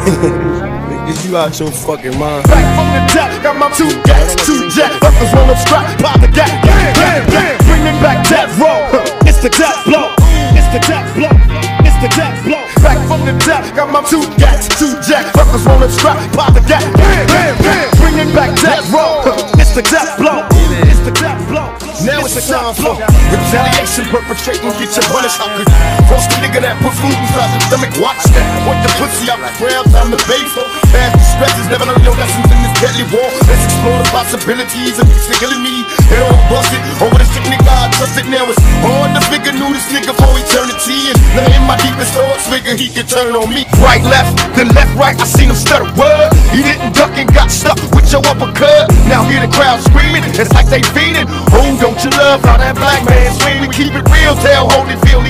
Niggas, you out your fucking mind. Back from the top, got my two gats, two jack. Fuckers wanna strap, pop the gat. Bam, bam, bam. Bringing back that roll. It's the death blow. It's the death blow. It's the death blow. Back from the top, got my two gats, two jack. Fuckers wanna strap, pop the gat. Bam, bam, bam. Bringing back that roll. It's the death blow. It's the death blow. Now it's the time for retaliation, perpetrating, get your punish. I could force the nigga that put food inside the stomach. Watch that. Point the pussy out the crowd, time to bait. Past the stresses, never learn your lessons in this deadly war. Let's explore the possibilities of these killing me. Head on busted over the shit nigga I trusted. Now it's hard to figure knew this nigga for eternity. And now in my deepest thoughts, figure he could turn on me. Right, left, then left, right. I seen him stutter. Word, he didn't duck and got stuck with your uppercut. Now hear the crowd screaming. It's like they feeding. Oh, don't you love how that black man swing? We keep it real. Tell Holyfield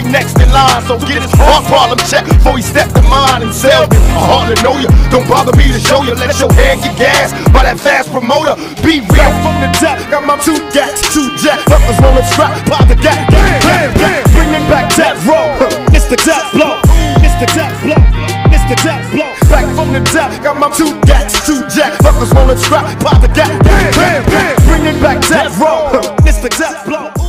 in line. So get his heart problem checked before he step to mine and sell it. I hardly know you. Don't bother me to show you. Let your head get gas by that fast promoter. Be real from the top. Got my two gats, two jack. Fuckers wanna strap, pop the gat. Bam, bam. Bringing back that roll. It's the death blow. It's the death blow. It's the death blow. Back from the top. Got my two gats, two jack. Fuckers wanna strap, pop the gat. Bam, bam. Bringing back that roll. It's the death blow.